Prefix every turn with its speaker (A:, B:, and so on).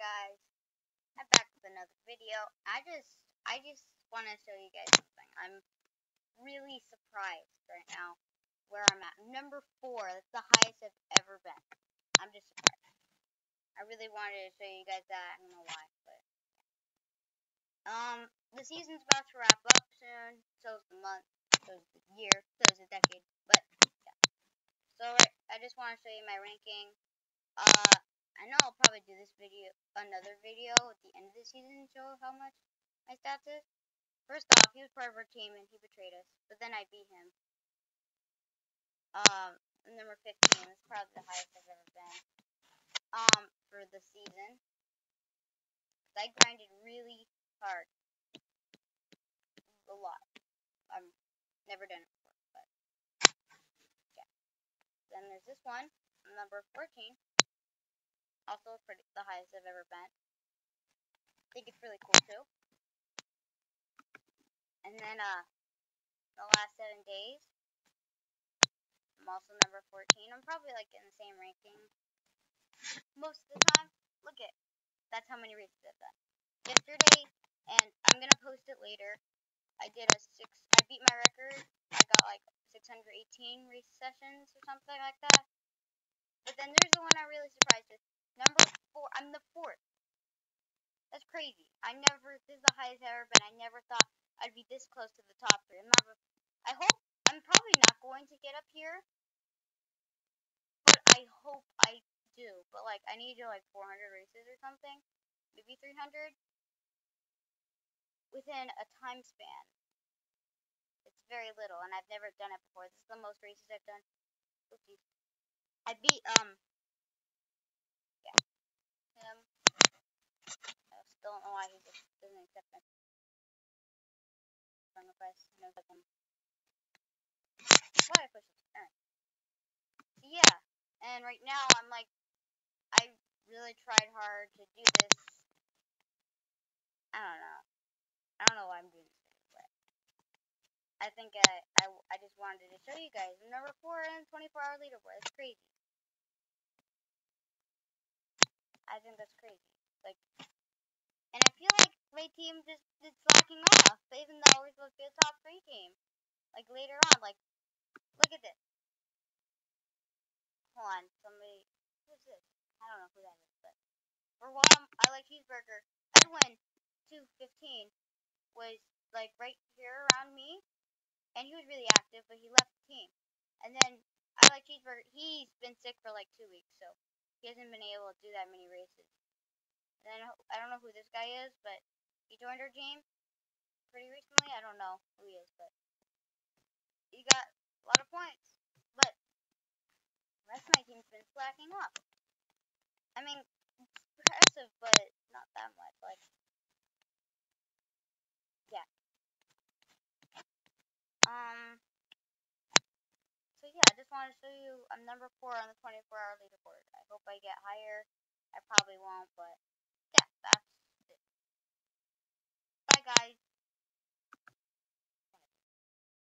A: guys, I'm back with another video. I just, I just want to show you guys something. I'm really surprised right now where I'm at. Number four, that's the highest I've ever been. I'm just surprised. I really wanted to show you guys that. I don't know why, but um, the season's about to wrap up soon. So's the month. So's the year. So's the decade. But yeah. So I just want to show you my ranking. Uh, I know I'll probably do this video, another video at the end of the season show how much my stats is. First off, he was part of our team and he betrayed us, but then I beat him. Um, number 15 is probably the highest I've ever been. Um, for the season. I grinded really hard. A lot. I've never done it before, but yeah. Then there's this one, number 14. Also pretty the highest I've ever been. I think it's really cool too. And then uh the last seven days. I'm also number 14. I'm probably like in the same ranking most of the time. Look at that's how many races I've done. Yesterday, and I'm gonna post it later. I did a six. I beat my record. I got like 618 race sessions or something like that. But then there's the one I'm really surprised with. Number four. I'm the fourth. That's crazy. I never. This is the highest ever been. I never thought I'd be this close to the top three. I'm not. I hope. I'm probably not going to get up here. But I hope I do. But like, I need to like 400 races or something. Maybe 300. Within a time span. It's very little, and I've never done it before. This is the most races I've done. Oopsies. I beat um him. I still don't know why he just doesn't accept me. Friend request, no second. Why I push ah. it? Alright. Yeah, and right now I'm like, I really tried hard to do this. I don't know. I don't know why I'm doing this I think I, I, I just wanted to show you guys. number 4 in 24 hour leaderboard. It's crazy. I think that's crazy. Like, and feel like my team just is slacking off, even though we're supposed to be a top three team. Like later on, like, look at this. Hold on, somebody. Who's this? I don't know who that is, but for one, I like cheeseburger. Edwin, two fifteen, was like right here around me, and he was really active, but he left the team. And then I like cheeseburger. He's been sick for like two weeks, so he hasn't been able to do that many races. And then I don't know who this guy is, but he joined our team pretty recently. I don't know who he is, but he got a lot of points. But of my team's been slacking off. I mean, it's impressive, but not that much. Like, yeah. Um. So yeah, I just wanted to show you I'm number four on the 24 hour leaderboard. I hope I get higher. I probably won't, but